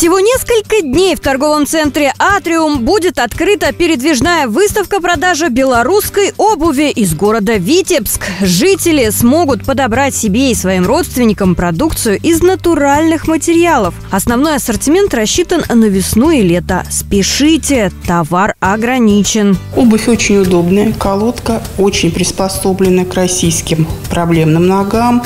Всего несколько дней в торговом центре «Атриум» будет открыта передвижная выставка продажи белорусской обуви из города Витебск. Жители смогут подобрать себе и своим родственникам продукцию из натуральных материалов. Основной ассортимент рассчитан на весну и лето. Спешите, товар ограничен. Обувь очень удобная, колодка очень приспособлена к российским проблемным ногам,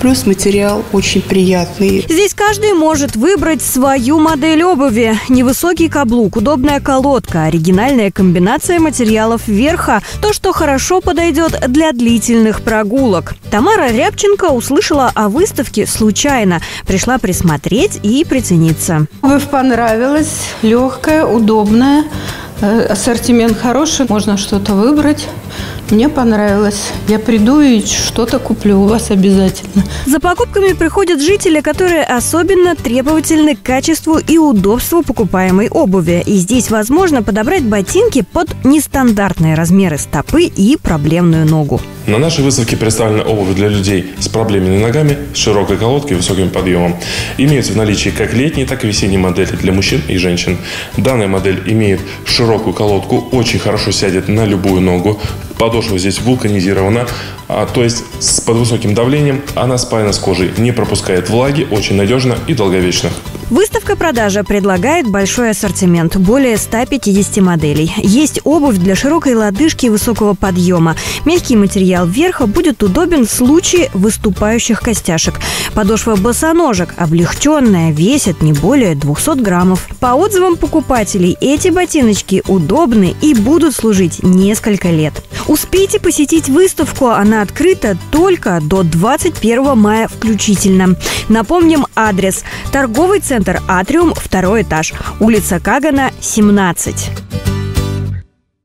плюс материал очень приятный. Здесь каждый может выбрать свою свою модель обуви. Невысокий каблук, удобная колодка, оригинальная комбинация материалов верха. То, что хорошо подойдет для длительных прогулок. Тамара Рябченко услышала о выставке случайно. Пришла присмотреть и прицениться. Обувь понравилась, легкая, удобная. Э, ассортимент хороший, можно что-то выбрать. Мне понравилось. Я приду и что-то куплю у вас обязательно. За покупками приходят жители, которые особенно требовательны к качеству и удобству покупаемой обуви. И здесь возможно подобрать ботинки под нестандартные размеры стопы и проблемную ногу. На нашей выставке представлена обувь для людей с проблемными ногами, с широкой колодкой и высоким подъемом. Имеются в наличии как летние, так и весенние модели для мужчин и женщин. Данная модель имеет широкую колодку, очень хорошо сядет на любую ногу. Подошва здесь вулканизирована, а, то есть с под высоким давлением она спаяна с кожей, не пропускает влаги, очень надежно и долговечно. Выставка продажа предлагает большой ассортимент – более 150 моделей. Есть обувь для широкой лодыжки и высокого подъема. Мягкий материал верха будет удобен в случае выступающих костяшек. Подошва босоножек облегченная, весит не более 200 граммов. По отзывам покупателей, эти ботиночки удобны и будут служить несколько лет. Успейте посетить выставку, она открыта только до 21 мая включительно. Напомним адрес. Торговый центр «Атриум», второй этаж, улица Кагана, 17.